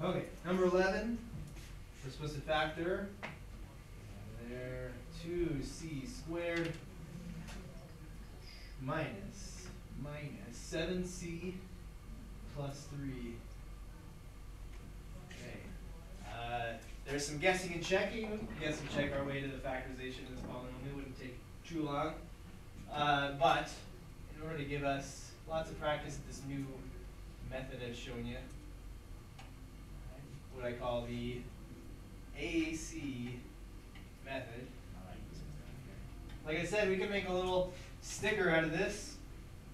Okay, number eleven, we're supposed to factor. There, two c squared minus, minus seven c plus three. Okay, uh, there's some guessing and checking, guess and check our way to the factorization of this polynomial, It wouldn't take too long. Uh, but, in order to give us lots of practice at this new method I've shown you, what I call the AC method. Like I said, we can make a little sticker out of this,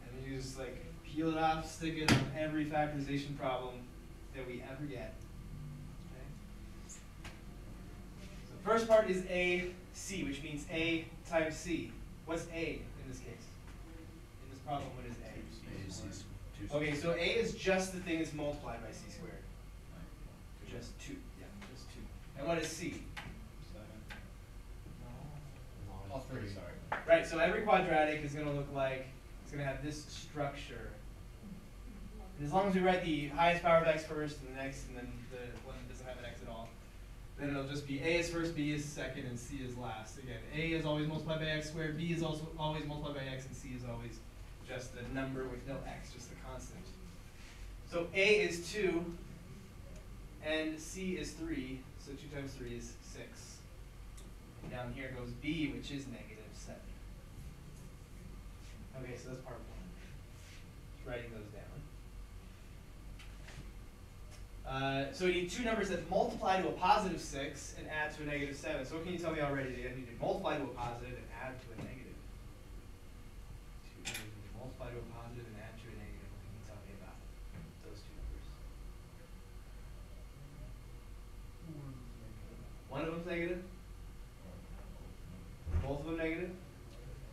and we just like peel it off, stick it on every factorization problem that we ever get. Okay? So first part is AC, which means A times C. What's A in this case? In this problem, what is A? Okay, so A is just the thing that's multiplied by C squared. Just two, yeah, just two. And what is C? All three, sorry. Right, so every quadratic is gonna look like, it's gonna have this structure. And as long as we write the highest power of x first and the next, and then the one that doesn't have an x at all, then it'll just be a is first, b is second, and c is last. Again, a is always multiplied by x squared, b is also always multiplied by x, and c is always just the number with no x, just the constant. So a is two, and c is three, so two times three is six. And down here goes b, which is negative seven. Okay, so that's part one. Just writing those down. Uh, so we need two numbers that multiply to a positive six and add to a negative seven. So what can you tell me already? That I need to multiply to a positive and add to a negative. Two numbers multiply to a positive and add to a negative. What can you tell me about those two numbers? One of them's negative. Both of them negative.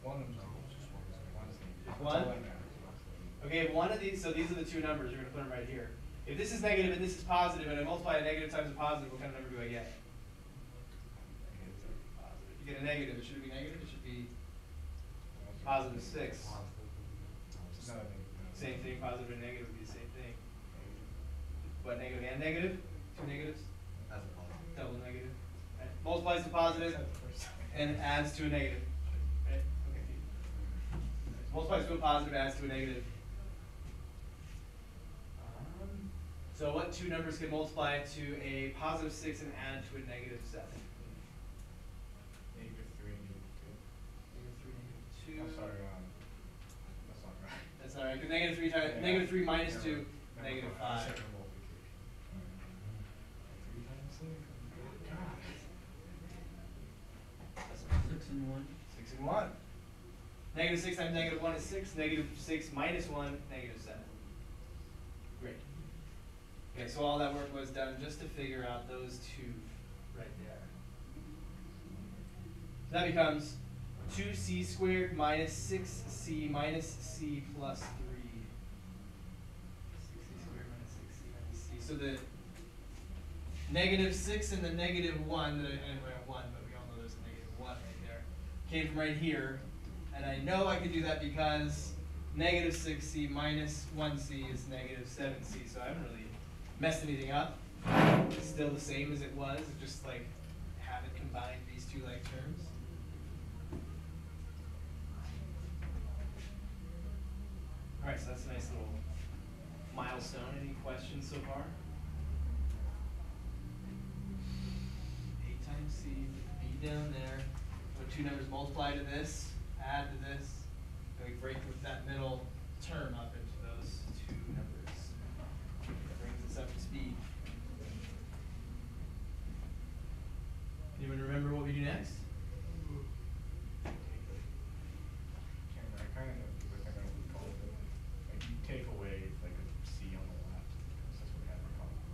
One of them's just one, one's negative. One? That's all that matters. Okay, if one of these, so these are the two numbers, you're gonna put them right here. If this is negative and this is positive, and I multiply a negative times a positive, what kind of number do I get? You get a negative, it should be negative, it should be positive six. It's not a negative. no. Same thing, positive and negative would be the same thing. What, negative and negative? Two negatives? That's a positive. Double negative. Right. Multiplies to positive the and adds to a negative. Right? Okay. Multiplies to a positive, adds to a negative. So what two numbers can multiply to a positive 6 and add to a negative 7? Negative 3 negative 2. Negative 3 negative 2. I'm sorry, um, that's not right. That's not right, because negative 3, times, yeah, negative three minus yeah, 2, 5. Six and 1. 6 and 1. Negative 6 times negative 1 is 6. Negative 6 minus 1, negative 7. Okay, so all that work was done just to figure out those two right there. So that becomes two c squared minus six c minus c plus three. Six c squared minus six c minus c, so the negative six and the negative one, that I, anyway, one, but we all know there's a negative one right there, came from right here. And I know I could do that because negative six c minus one c is negative seven c, so I haven't really messed anything up. It's still the same as it was, just like haven't combined these two like terms. Alright, so that's a nice little milestone. Any questions so far? Eight times c, b down there. When two numbers multiply to this, add to this, and we break with that middle term up into those two numbers. That brings us up to speed. Anyone remember what we do next? Can't remember, I kinda know, because I think I know what we called it. Like, you take away like a C on the left, because that's what we do next?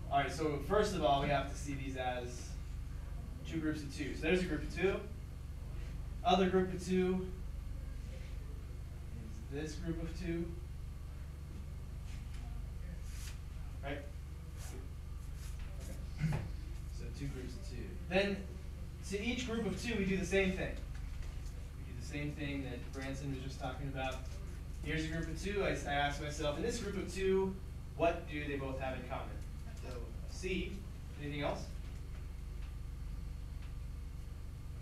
Alright, so first of all, we have to see these as two groups of two. So there's a group of two. Other group of two is this group of two. Right? Okay. So two groups of two. Then two, we do the same thing. We do the same thing that Branson was just talking about. Here's a group of two. I ask myself, in this group of two, what do they both have in common? So C, anything else?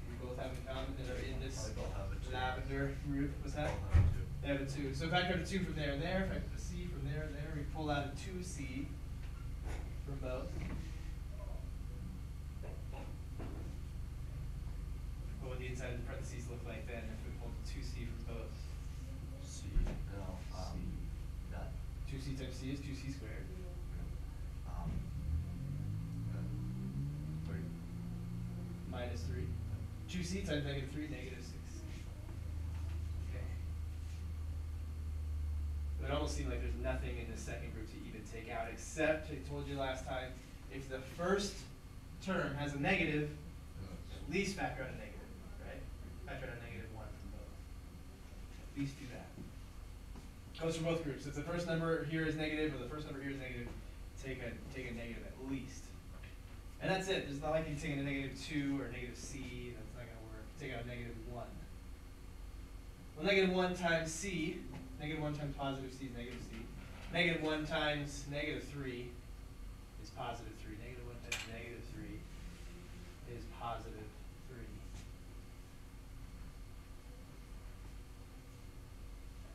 We both have in common that are in this They both have a lavender group, what's that? Both have two. They have a two, so if I go to two from there and there, if I go to C from there and there, we pull out a two C from both. What would the inside of the parentheses look like then if we pulled two C from both? C, no, um, that, Two C times C is two C squared. um, uh, three. minus three. Two c times negative three, negative six. Okay. It almost seemed like there's nothing in the second group to even take out, except, I told you last time, if the first term has a negative, at least factor out a negative, right? Factor out a negative one from both. At least do that. Goes for both groups. If the first number here is negative, or the first number here is negative, take a, take a negative at least. And that's it, it's not like you taking a negative two or a negative C, that's not gonna work, take out a negative one. Well, negative one times C, negative one times positive C is negative C. Negative one times negative three is positive three, negative one times negative three is positive three.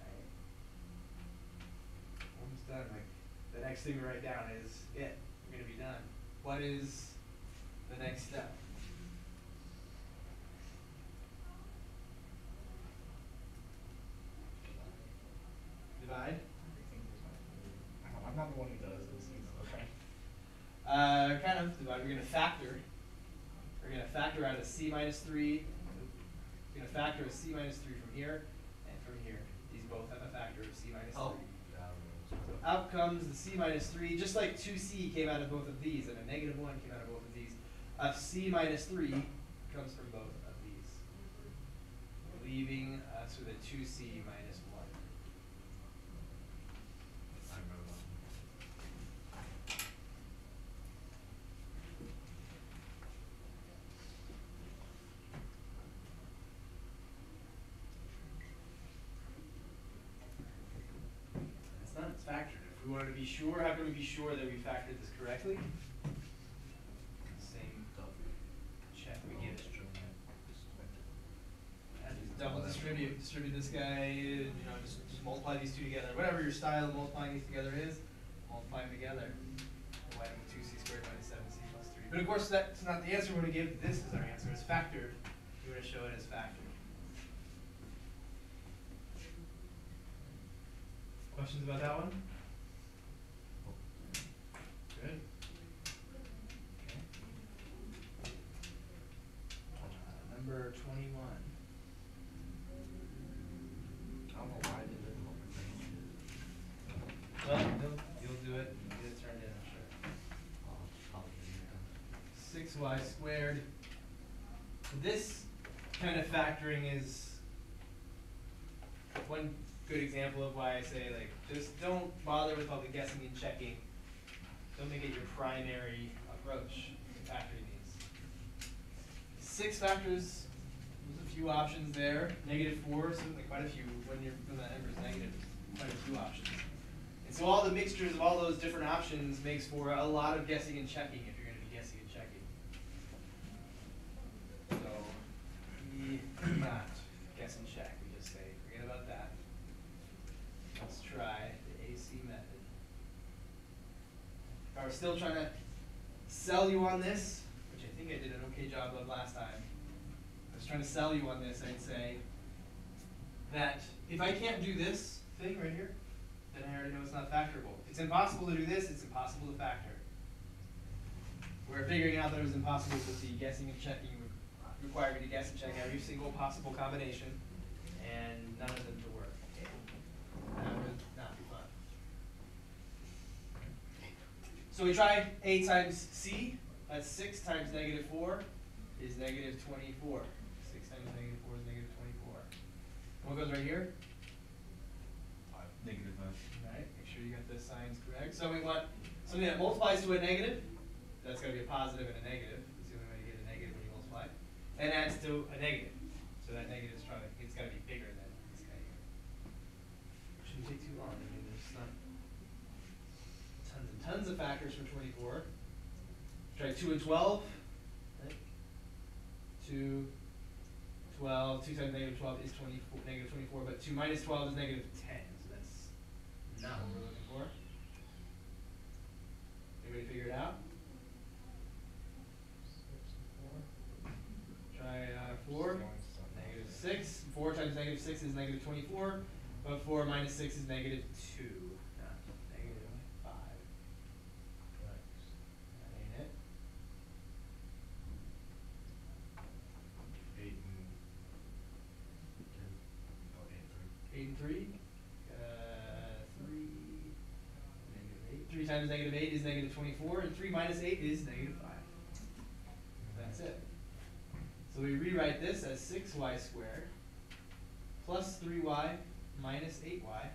Alright. Almost done, like, the next thing we write down is it, we're gonna be done. What is the next step? Divide? I'm- I'm not the one who does this, it's okay. Uh, kind of, divide, we're gonna factor. We're gonna factor out a C minus three. We're gonna factor a C minus three from here and from here. These both have a factor of C minus three. Oh, yeah, So I Outcomes: the c minus 3, just like 2c came out of both of these, and a negative 1 came out of both of these. A c minus 3 comes from both of these, leaving us with a 2c minus 1. We wanted to be sure, how can we be sure that we factored this correctly? Same double check we give it. And just double distribute, distribute this guy, you know, just, just multiply these two together, whatever your style of multiplying these together is, multiply them together. Divide them two c squared minus seven c plus three. But of course, that's not the answer we're gonna give, this is our answer, it's factored, we're gonna show it as factored. Questions about that one? Good. Okay. Uh, Number twenty-one. I don't know why they didn't look at Well, you'll, you'll do it, and get it turned in, I'm sure. Oh, complicated. Six y squared. This kind of factoring is one good example of why I say like, just don't bother with all the guessing and checking. Don't make it your primary approach to factoring these. Six factors, there's a few options there. Negative four, certainly quite a few, when you're, when that number is negative, quite a few options. And so all the mixtures of all those different options makes for a lot of guessing and checking if you're gonna be guessing and checking. So, we do not guess and check, we just say, forget about that. Let's try the AC method. Were still trying to sell you on this, which I think I did an okay job of last time, I was trying to sell you on this, I'd say that if I can't do this thing right here, then I already know it's not factorable. If it's impossible to do this, it's impossible to factor. We're figuring out that it was impossible with the guessing and checking re- required me to guess and check every single possible combination, and none of them to work. That would not be fun. So we try A times C, that's six times negative four is negative twenty-four. Six times negative four is negative twenty-four. What goes right here? Five, negative five. Right, make sure you got the signs correct. So we want something that multiplies to a negative, that's gonna be a positive and a negative, that's the only way to get a negative when you multiply. And adds to a negative, so that negative is trying to, it's gotta be bigger than this guy here. Shouldn't take too long, tons of factors for 24. Try 2 and 12. Right? 2, 12. 2 times negative 12 is 24, negative 24, but 2 minus 12 is negative 10, so that's not what we're looking for. Anybody figure it out? Try uh, 4. Negative 6. 4 times negative 6 is negative 24, but 4 minus 6 is negative 2. times negative 8 is negative 24, and 3 minus 8 is negative 5. That's it. So we rewrite this as 6y squared plus 3y minus 8y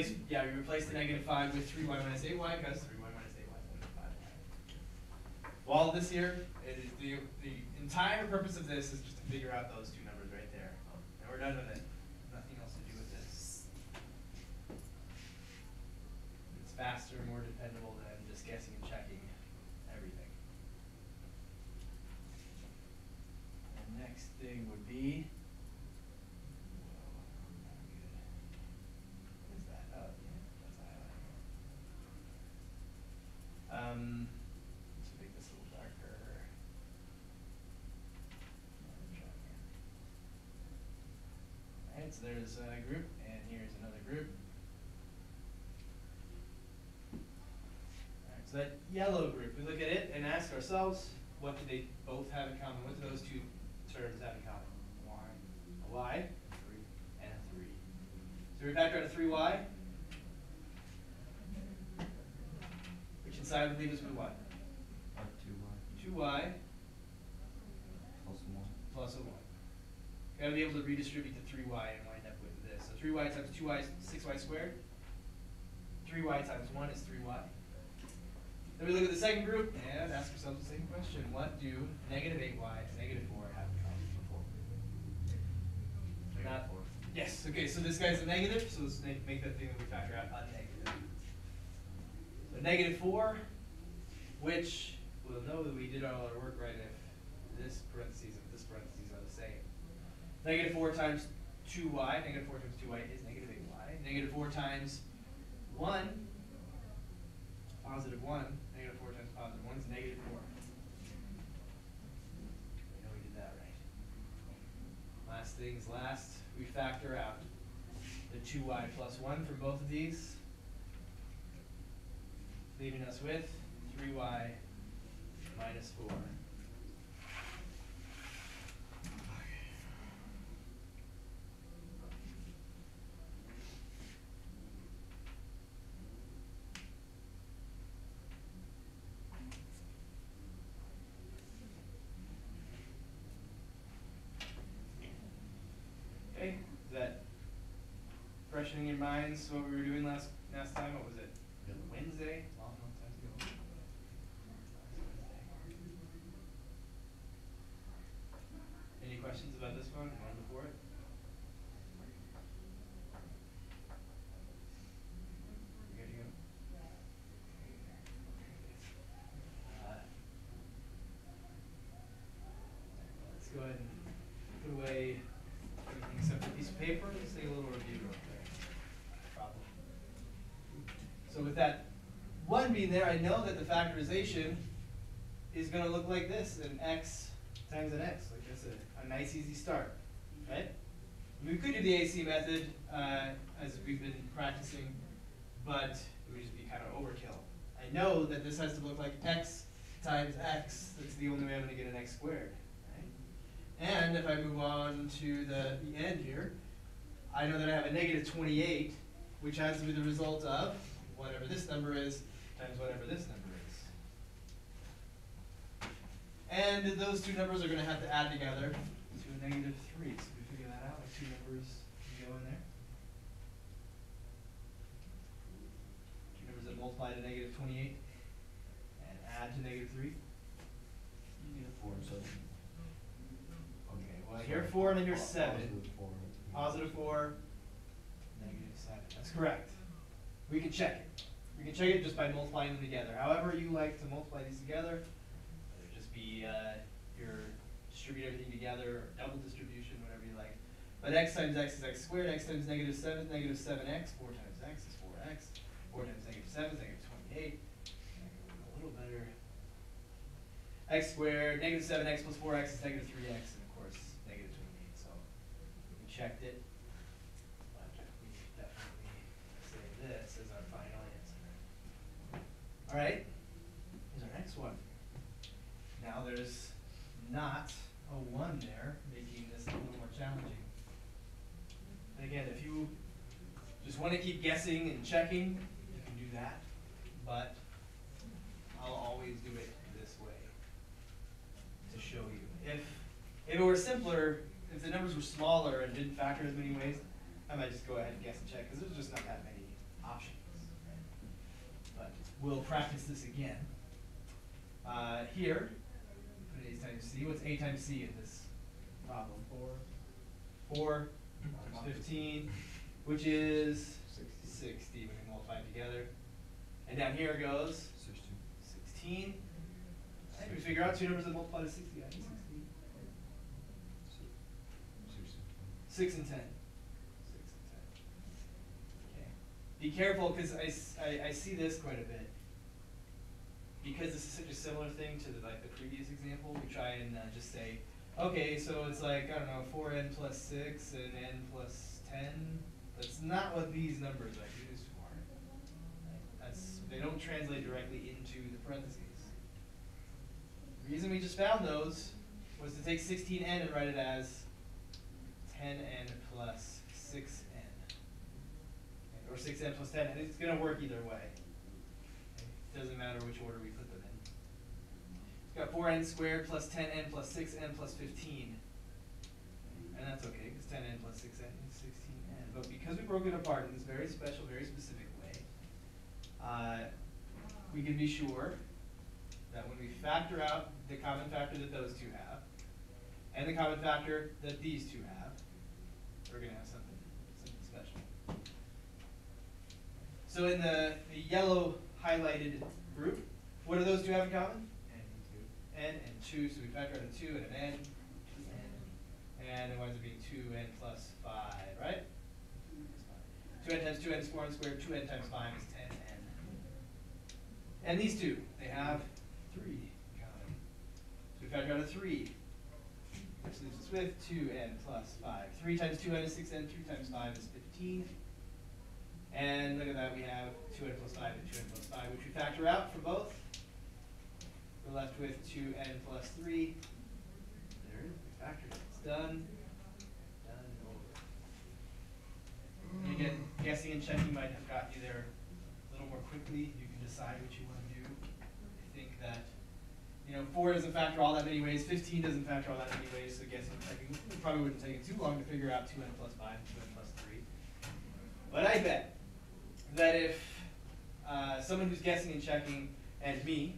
replace, yeah, we replace the negative five with three y minus eight y, because three y minus eight y is negative five y. All this here, is the, the entire purpose of this is just to figure out those two numbers right there. Um, and we're done with it, nothing else to do with this. It's faster, more dependable than just guessing and checking everything. And next thing would be. What is that? Oh, yeah, that's highlighting. Um, let's make this a little darker. So there's a group, and here's another group. Alright, so that yellow group, we look at it and ask ourselves, what do they both have in common? What do those two terms have in common? A y And a three. So we factor out a three y. Which inside would leave us with what? Or two y Two y plus one. plus a one. Be able to redistribute the three y and wind up with this. So three y times two y is six y squared. Three y times one is three y. Then we look at the second group and ask ourselves the same question. What do negative eight y and negative four have in common? They're not- Negative four. Yes, okay, so this guy's a negative, so let's make, that thing that we factor out a negative. So negative four, which we'll know that we did all our work right if this parentheses and this parentheses are the same. Negative 4 times 2y, negative 4 times 2y is negative 8y. Negative 4 times 1, positive 1, negative 4 times positive 1 is negative 4. We know we did that right. Last things last, we factor out the 2y plus 1 from both of these, leaving us with 3y minus 4. Freshening your minds what we were doing last, last time, what was it? Yep. Wednesday, long, long time ago. Any questions about this one, one before it? You go? Let's go ahead and put away everything except a piece of paper, let's take a little review real quick. Problem. So with that one being there, I know that the factorization is gonna look like this, an x times an x, like that's a, a nice easy start, right? We could do the AC method, uh, as we've been practicing, but it would just be kind of overkill. I know that this has to look like x times x, that's the only way I'm gonna get an x squared, right? And if I move on to the, the end here, I know that I have a negative twenty-eight, which has to be the result of whatever this number is times whatever this number is. And those two numbers are gonna have to add together to a negative three, so we figure that out, like two numbers can go in there. Two numbers that multiply to negative twenty-eight and add to negative three? You get a four, so. Okay, well, here four and then here's seven. Positive Positive four, negative seven, that's correct. We can check it. We can check it just by multiplying them together. However you like to multiply these together, whether just be, uh, your distribute everything together, or double distribution, whatever you like. But x times x is x squared, x times negative seven, is negative seven x, four times x is four x, four times negative seven is negative twenty-eight. I can A little better. x squared, negative seven x plus four x is negative three x, and of course, negative twenty-eight, so we checked it. But we definitely say this as our final answer. Alright, here's our next one. Now there's not a one there, making this a little more challenging. And again, if you just wanna keep guessing and checking, you can do that, but I'll always do it this way to show you. If, if it were simpler, if the numbers were smaller and didn't factor as many ways, I might just go ahead and guess and check, cause there's just not that many right? we'll practice this again. Uh, here, put A times C. What's A times C in this problem? 4. 4 times 15, which is 60. 60. We can multiply together. And down here goes 16. 16. We figure out two numbers that multiply to 60. I think 60. 6 and 10. Be careful, cause I I see this quite a bit. Because this is such a similar thing to the, like, the previous example, we try and, uh, just say, okay, so it's like, I don't know, four n plus six and n plus ten. That's not what these numbers are used for. That's, they don't translate directly into the parentheses. The Reason we just found those was to take sixteen n and write it as ten n plus six n. Or six n plus ten, and it's gonna work either way. It Doesn't matter which order we put them in. It's got four n squared plus ten n plus six n plus fifteen. And that's okay, cause ten n plus six n is sixteen n, but because we broke it apart in this very special, very specific way, uh, we can be sure that when we factor out the common factor that those two have, and the common factor that these two have, we're gonna have something, something special. So in the, the yellow highlighted group, what do those two have in common? And two. n and two, so we factor out a two and an n, and it winds up being two n plus five, right? Two n times two n is four n squared, two n times five is ten n. And these two, they have three in common. So we factor out a three, which leaves us with two n plus five. Three times two n is six n, three times five is fifteen. And look at that, we have two n plus five and two n plus five, which we factor out for both. We're left with two n plus three. There it is, we factored it, it's done, done and over. And again, guessing and checking might have got you there a little more quickly, you can decide what you wanna do. I think that, you know, four doesn't factor all that many ways, fifteen doesn't factor all that many ways, so guessing and checking probably wouldn't take it too long to figure out two n plus five, and two n plus three. But I bet that if uh, someone who's guessing and checking and me,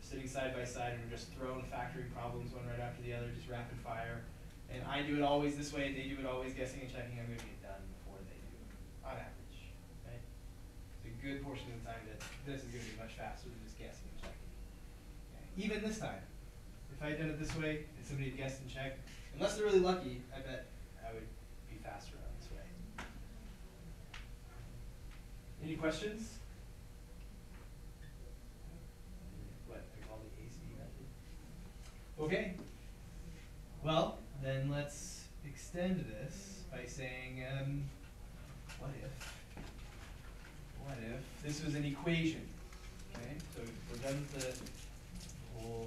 sitting side by side and we're just throwing factoring problems one right after the other, just rapid fire, and I do it always this way, and they do it always guessing and checking, I'm gonna get done before they do, on average, right? It's a good portion of the time that this is gonna be much faster than just guessing and checking. Okay, Even this time, if I had done it this way and somebody had guessed and checked, unless they're really lucky, I bet I would be faster on this way. Any questions? What, I call the AC method? Okay. Well, then let's extend this by saying, um, what if, what if this was an equation? Okay, so we're done with the whole,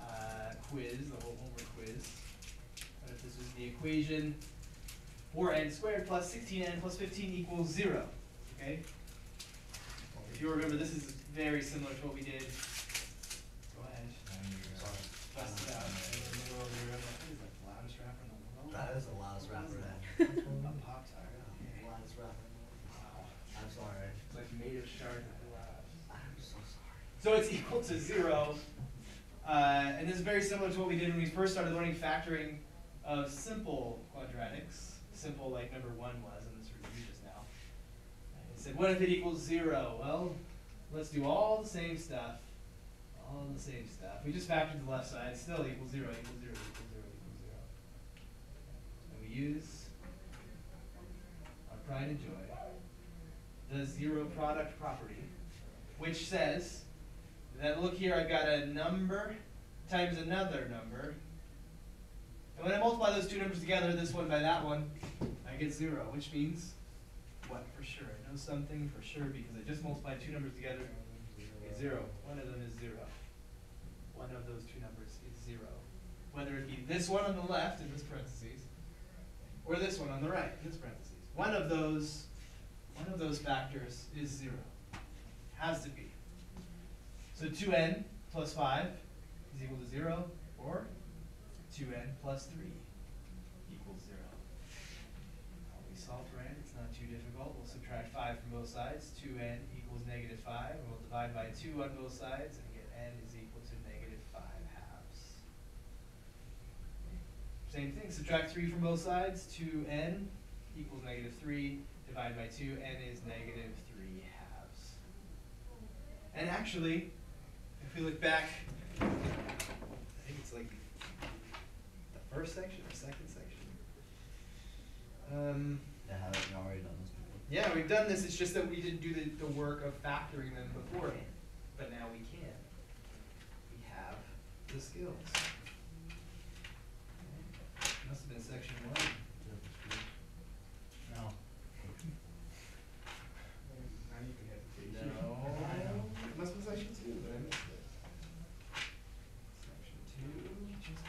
uh, quiz, the whole homework quiz. What if this was the equation four n squared plus sixteen n plus fifteen equals zero, okay? If you remember, this is very similar to what we did. Go ahead. Bust it out. in the middle of your- What is that, the loudest wrapper in the world? That is the loudest wrapper in the A pop tart, okay. Loudest wrapper in the world. Wow. I'm sorry. It's like made of shard of glass. So it's equal to zero. Uh, and this is very similar to what we did when we first started learning factoring of simple quadratics. Simple like number one was in this review just now. It said, what if it equals zero? Well, let's do all the same stuff. All the same stuff. We just factored the left side, still equals zero, equals zero, equals zero, equals zero. And we use our pride and joy, the zero product property, which says that look here, I've got a number times another number. And when I multiply those two numbers together, this one by that one, I get zero, which means what for sure? know something for sure because I just multiplied two numbers together. It's zero. One of them is zero. One of those two numbers is zero. Whether it be this one on the left in this parentheses, or this one on the right in this parentheses. One of those, one of those factors is zero. Has to be. So 2n plus 5 is equal to 0, or 2n plus 3 equals 0 solve for n, it's not too difficult. We'll subtract 5 from both sides. 2n equals negative 5. We'll divide by 2 on both sides and get n is equal to negative 5 halves. Same thing, subtract 3 from both sides. 2n equals negative 3. Divide by 2, n is negative 3 halves. And actually, if we look back, I think it's like the first section or second section. Um, they haven't already done this before. yeah, we've done this, it's just that we didn't do the, the work of factoring them beforehand, but now we can. We have the skills. Must have been section one. No. Now you can hesitate. No. I know. It must be section two, but I missed it. Section two, just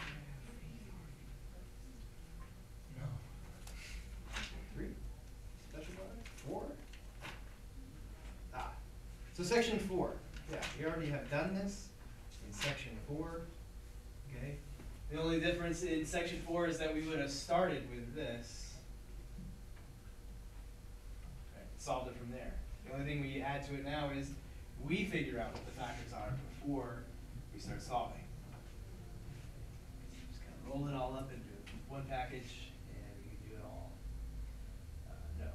No. Three? Special product? Four? Ah, so section four, yeah, we already have done this in section four, okay? The only difference in section four is that we would have started with this. Right, solved it from there. The only thing we add to it now is we figure out what the factors are before we start solving. Just kind of roll it all up into one package and we can do it all. Uh, no.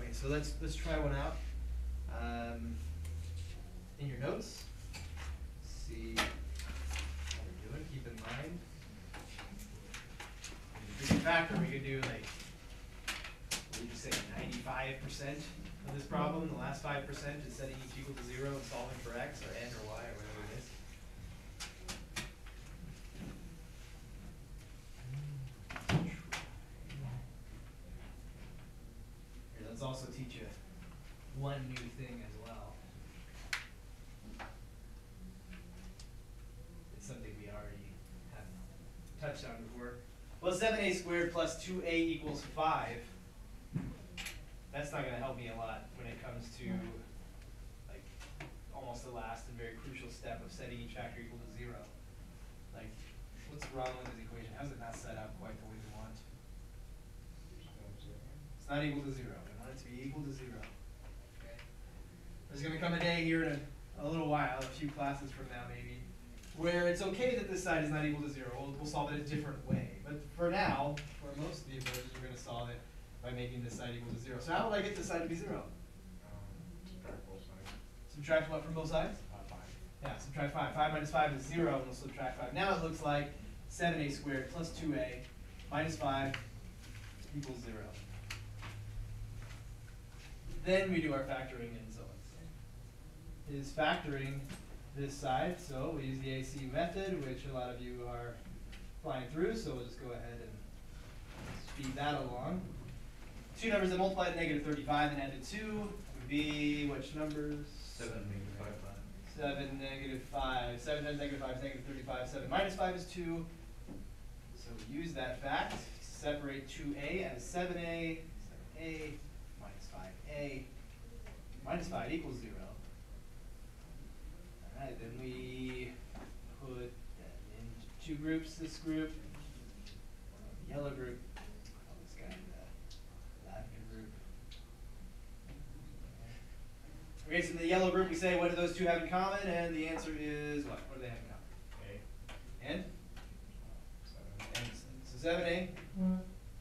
Okay, so let's, let's try one out. Um, in your notes, see how we're doing, keep in mind. We can factor, we could do like would you say, ninety-five percent of this problem, the last five percent is setting each equal to zero and solving for x or n or y or whatever 7a squared plus 2a equals 5, that's not going to help me a lot when it comes to hmm. like almost the last and very crucial step of setting each factor equal to 0. Like, what's wrong with this equation? How is it not set up quite the way we want? It's not equal to 0. We want it to be equal to 0. There's going to come a day here in a, a little while, a few classes from now maybe, where it's okay that this side is not equal to 0. We'll, we'll solve it a different way. But for now, for most of the approaches, we're gonna solve it by making this side equal to zero. So how would I get this side to be zero? Um, subtract both sides. Subtract what from both sides? Uh, five. Yeah, subtract five. Five minus five is zero, and we'll subtract five. Now it looks like seven a squared plus two a minus five equals zero. Then we do our factoring and so on. Is factoring this side, so we use the AC method, which a lot of you are flying through, so we'll just go ahead and speed that along. Two numbers that multiply to negative thirty-five and added two would be which numbers? Seven, negative five, five. Seven, negative five. Seven times negative five is negative thirty-five. Seven minus five is two. So we use that fact to separate two A as seven A, seven A, minus five A, minus five equals zero. Alright, then we put two groups, this group, the yellow group, this guy the group. Okay, so in the yellow group, we say, what do those two have in common? And the answer is what? What do they have in common? A, And? And so seven A mm-hmm.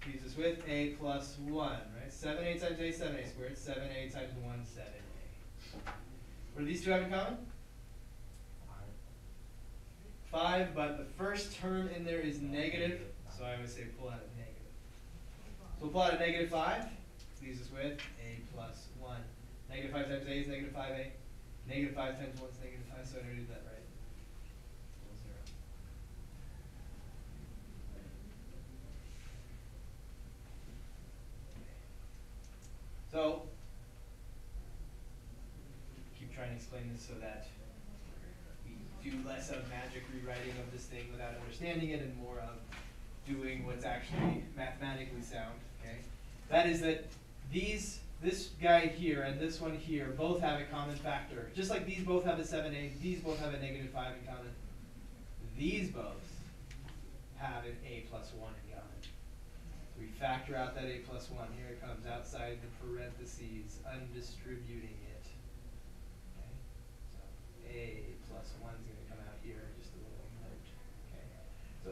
leaves us with A plus one, right? Seven A times A, seven A squared, seven A times one, seven A. What do these two have in common? Five. Five, but the first term in there is negative, so I would say pull out a negative. So we'll pull out a negative five, leaves us with A plus one. Negative five times A is negative five A. Negative five times one is negative five, so I already did that right. So, keep trying to explain this so that do less of magic rewriting of this thing without understanding it and more of doing what's actually mathematically sound, okay? That is that these, this guy here and this one here both have a common factor. Just like these both have a 7a, these both have a negative 5 in common. These both have an a plus 1 in common. So we factor out that a plus 1. Here it comes outside the parentheses, undistributing it. Okay? So a plus 1's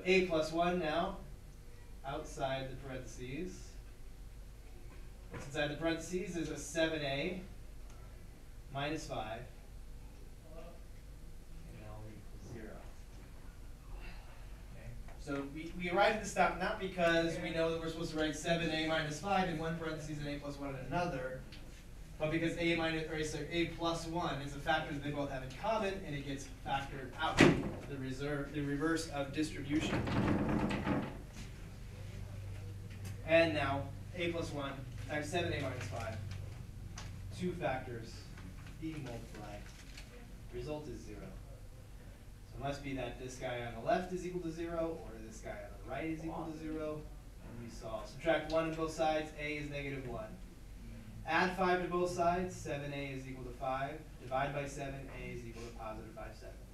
A plus one now, outside the parentheses. What's inside the parentheses is a seven A minus five. And L equals zero. Okay, so we, we arrived at the stop not because we know that we're supposed to write seven A minus five in one parentheses and A plus one in another, but because A minus, or sorry, A plus one is a factor that they both have in common, and it gets factored out, the reserve, the reverse of distribution. And now, A plus one times seven A minus five, two factors being multiplied, result is zero. So it must be that this guy on the left is equal to zero, or this guy on the right is equal to zero, and we solve. Subtract one on both sides, A is negative one. Add five to both sides, seven A is equal to five. Divide by seven, A is equal to positive five sevenths.